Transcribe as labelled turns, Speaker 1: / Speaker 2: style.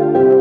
Speaker 1: you